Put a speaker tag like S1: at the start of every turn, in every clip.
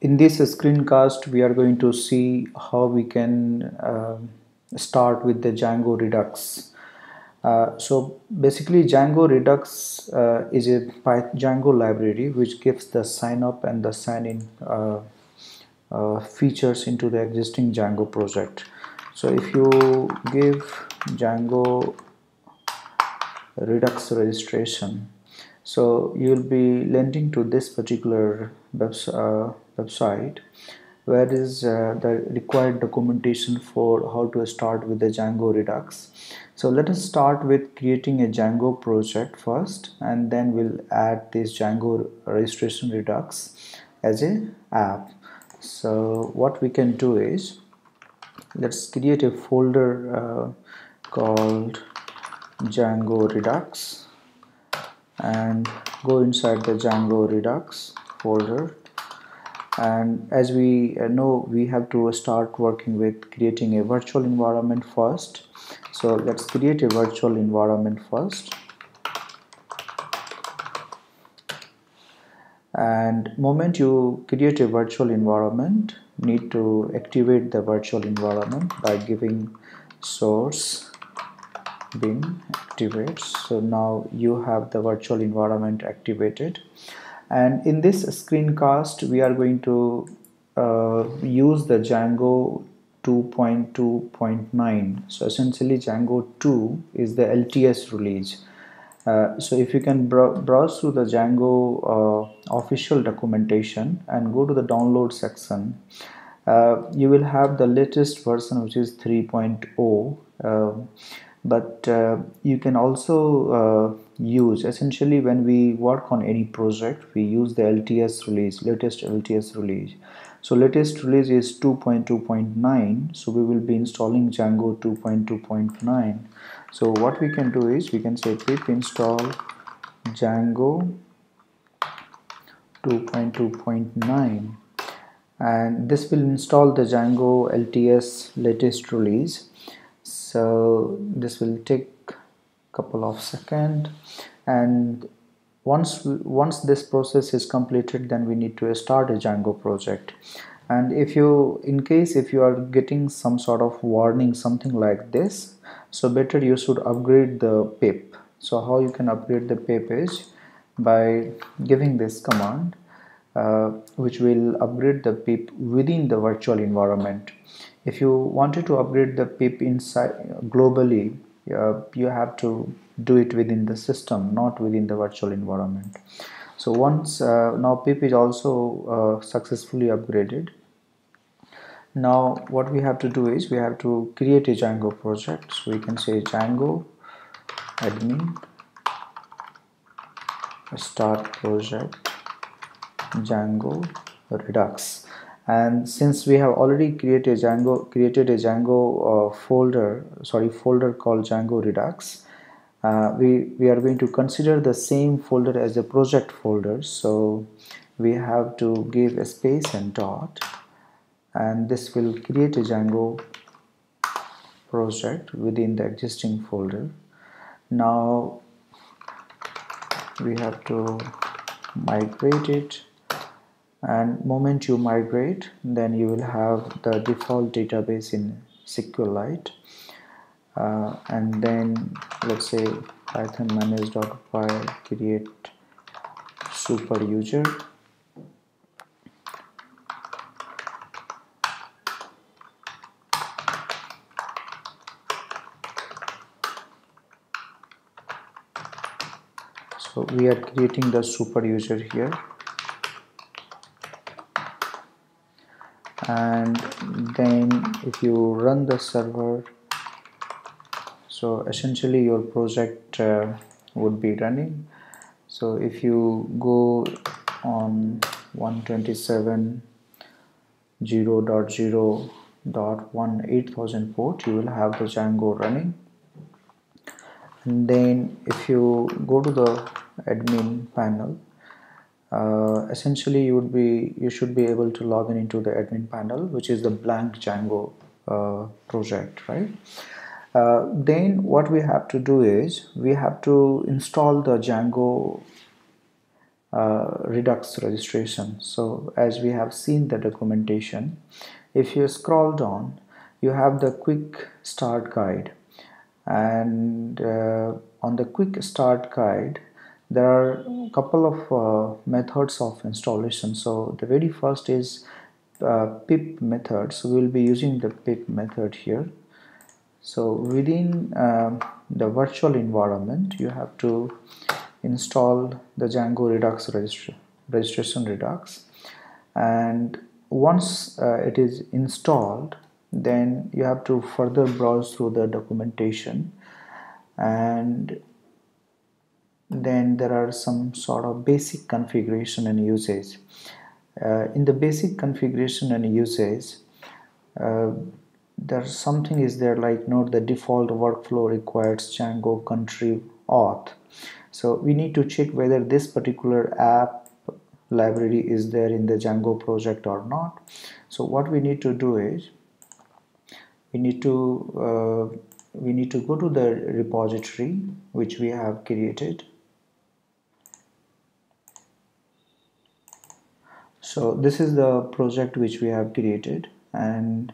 S1: in this screencast we are going to see how we can uh, start with the Django Redux. Uh, so basically Django Redux uh, is a Django library which gives the sign up and the sign in uh, uh, features into the existing Django project. So if you give Django Redux registration so you will be lending to this particular webs uh, website where is uh, the required documentation for how to start with the Django Redux. So let us start with creating a Django project first and then we'll add this Django registration Redux as a app. So what we can do is let's create a folder uh, called Django Redux and go inside the Django Redux folder and as we uh, know we have to start working with creating a virtual environment first. So let's create a virtual environment first. And moment you create a virtual environment need to activate the virtual environment by giving source bin activates so now you have the virtual environment activated and in this screencast we are going to uh, use the Django 2.2.9 so essentially Django 2 is the LTS release. Uh, so if you can browse through the Django uh, official documentation and go to the download section uh, you will have the latest version which is 3.0 uh, but uh, you can also use essentially when we work on any project we use the LTS release latest LTS release. So latest release is 2.2.9 so we will be installing Django 2.2.9 so what we can do is we can say pip install Django 2.2.9 and this will install the Django LTS latest release so this will take a couple of second. And once once this process is completed then we need to start a Django project. And if you in case if you are getting some sort of warning something like this so better you should upgrade the pip. So how you can upgrade the pip is by giving this command uh, which will upgrade the pip within the virtual environment if you wanted to upgrade the pip inside globally uh, you have to do it within the system not within the virtual environment. So once uh, now pip is also uh, successfully upgraded. Now what we have to do is we have to create a Django project. So we can say Django admin start project Django Redux and since we have already created Django created a Django uh, folder sorry folder called Django Redux uh, we we are going to consider the same folder as a project folder. So we have to give a space and dot and this will create a Django project within the existing folder. Now we have to migrate it and moment you migrate then you will have the default database in SQLite uh, and then let's say python manage.py create super user. So we are creating the super user here and then if you run the server so essentially your project uh, would be running. So if you go on 127.0.0.18000 port you will have the Django running. And then if you go to the admin panel uh, essentially you would be you should be able to log in into the admin panel which is the blank Django uh, project right uh, then what we have to do is we have to install the Django uh, Redux registration. So as we have seen the documentation, if you scroll down, you have the quick start guide and uh, on the quick start guide there are a couple of uh, methods of installation. So the very first is uh, pip method so we will be using the pip method here. So within um, the virtual environment you have to install the Django Redux registration Redux. And once uh, it is installed then you have to further browse through the documentation. And then there are some sort of basic configuration and usage. Uh, in the basic configuration and usage uh, there's something is there like note the default workflow requires Django contrib auth. So we need to check whether this particular app library is there in the Django project or not. So what we need to do is we need to uh, we need to go to the repository which we have created so this is the project which we have created and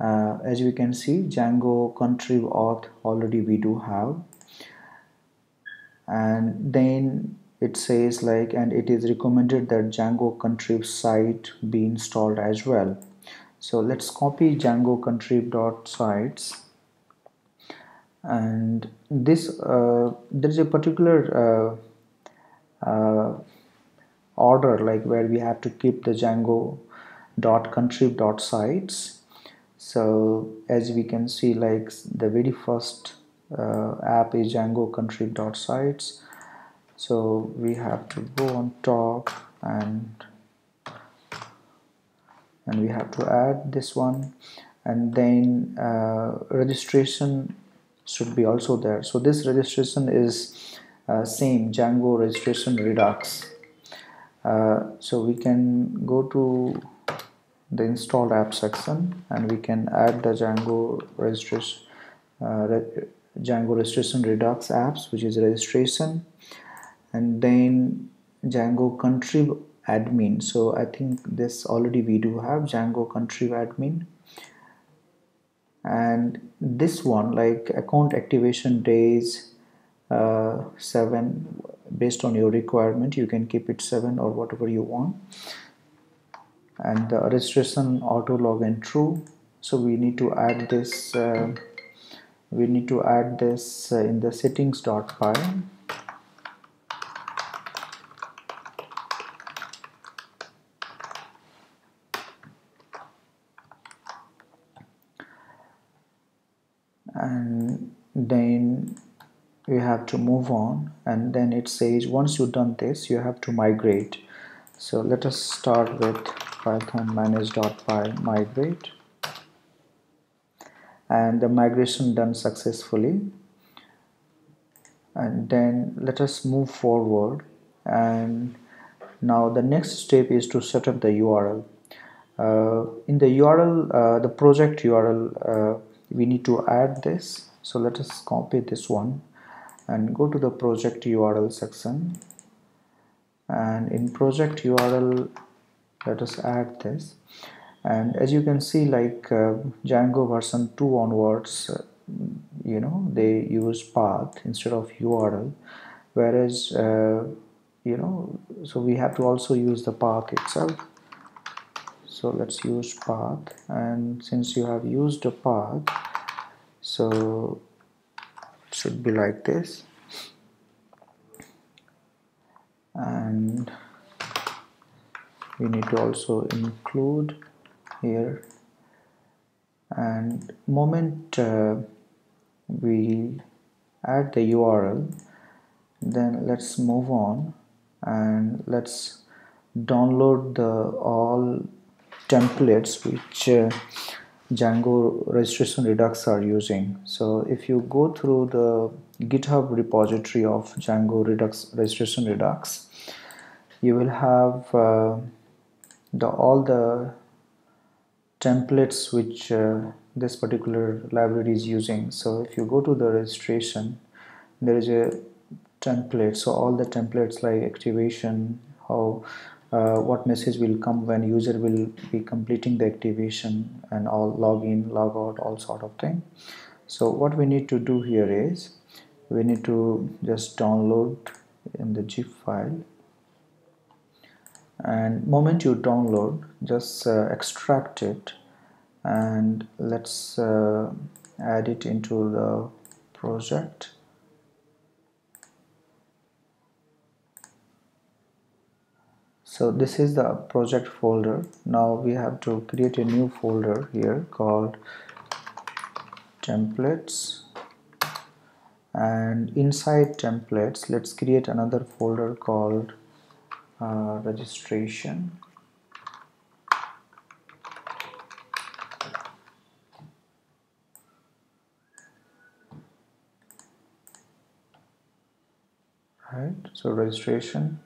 S1: uh, as we can see Django contrib auth already we do have. And then it says like and it is recommended that Django contrib site be installed as well. So let's copy Django contrib dot sites. And this uh, there is a particular uh, uh, order like where we have to keep the Django dot contrib dot sites. So as we can see like the very first uh, app is Django contrib dot sites. So we have to go on top and and we have to add this one. And then uh, registration should be also there. So this registration is uh, same Django registration redux so we can go to the installed app section and we can add the Django registration uh, Django registration redux apps which is registration and then Django contrib admin. So I think this already we do have Django contrib admin. And this one like account activation days uh, 7 based on your requirement you can keep it 7 or whatever you want. And the registration auto login true. So we need to add this uh, we need to add this uh, in the settings.py and then we have to move on and then it says once you've done this you have to migrate. So let us start with python manage.py migrate. And the migration done successfully. And then let us move forward. And now the next step is to set up the URL uh, in the URL uh, the project URL uh, we need to add this. So let us copy this one and go to the project URL section. And in project URL let us add this. And as you can see like uh, Django version 2 onwards uh, you know they use path instead of URL whereas uh, you know so we have to also use the path itself. So let's use path. And since you have used a path so should be like this. And we need to also include here. And moment uh, we add the URL then let's move on and let's download the all templates which uh, Django registration redux are using so if you go through the github repository of Django redux registration redux you will have uh, the all the templates which uh, this particular library is using so if you go to the registration there is a template. so all the templates like activation how uh, what message will come when user will be completing the activation and all login log out all sort of thing. So what we need to do here is we need to just download in the zip file. And moment you download just uh, extract it and let's uh, add it into the project so this is the project folder. Now we have to create a new folder here called templates. And inside templates let's create another folder called uh, registration. Right? So registration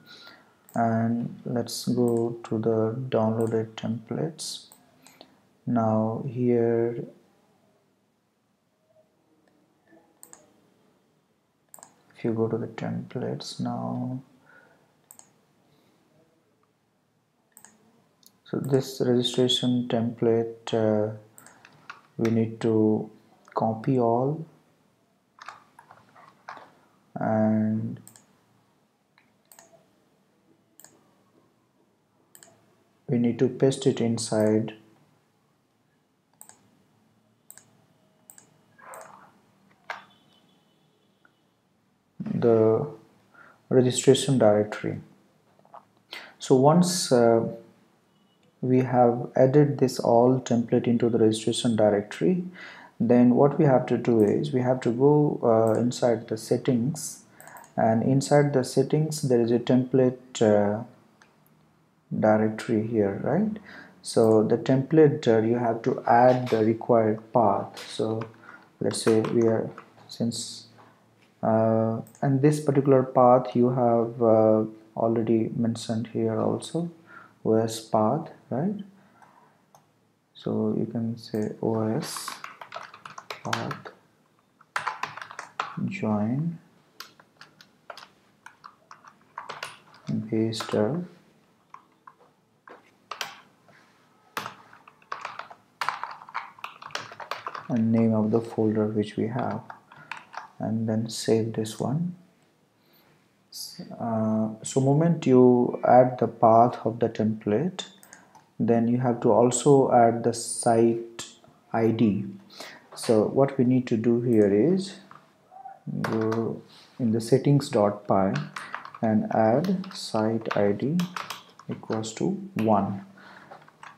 S1: and let's go to the downloaded templates. Now here if you go to the templates now. So this registration template uh, we need to copy all. And we need to paste it inside. The registration directory. So once uh, we have added this all template into the registration directory then what we have to do is we have to go uh, inside the settings. And inside the settings there is a template uh, directory here right? So the template uh, you have to add the required path. So let's say we are since uh, and this particular path you have uh, already mentioned here also os path right? So you can say os path join base and name of the folder which we have and then save this one. Uh, so moment you add the path of the template then you have to also add the site ID so what we need to do here is go in the settings.py and add site ID equals to 1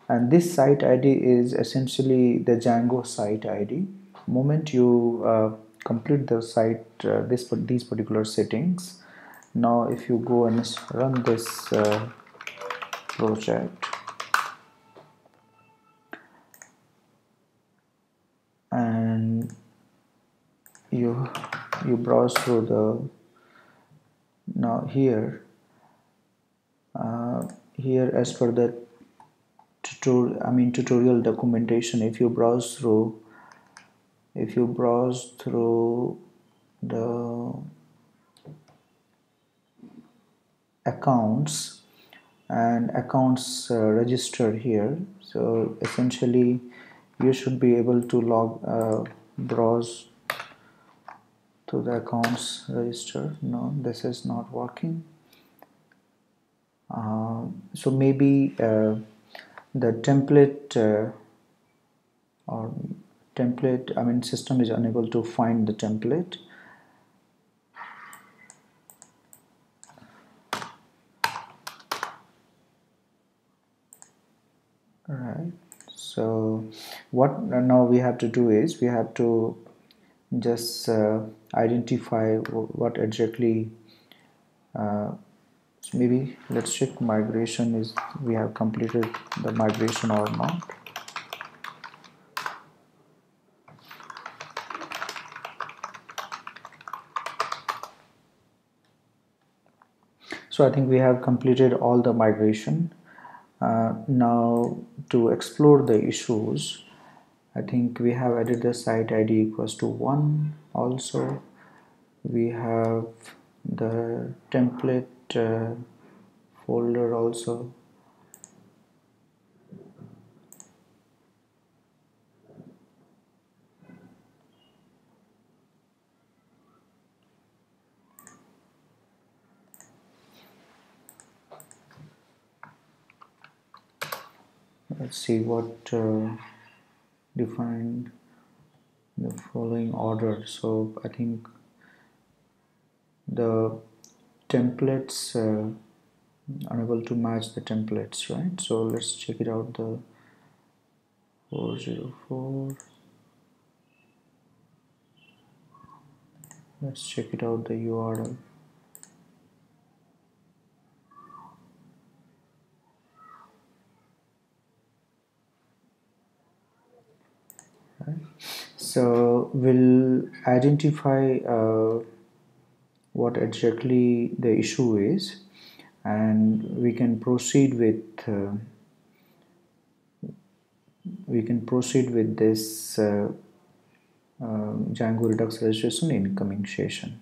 S1: and this site id is essentially the django site id moment you uh, complete the site uh, this these particular settings now if you go and run this uh, project and you you browse through the now here uh, here as per the tutorial I mean tutorial documentation. If you browse through if you browse through the accounts and accounts uh, registered here so essentially you should be able to log uh, browse to the accounts register. No this is not working. Uh, so maybe uh, the template uh, or template I mean system is unable to find the template. Right. So what now we have to do is we have to just uh, identify what exactly uh, maybe let's check migration is we have completed the migration or not. So I think we have completed all the migration. Uh, now to explore the issues I think we have added the site ID equals to 1 also. We have the template folder also. Let's see what uh, defined the following order. So I think the templates uh, unable to match the templates right? So let's check it out the 404 let's check it out the URL right. so we'll identify uh, what exactly the issue is and we can proceed with uh, we can proceed with this uh, uh, Django Redux registration in coming session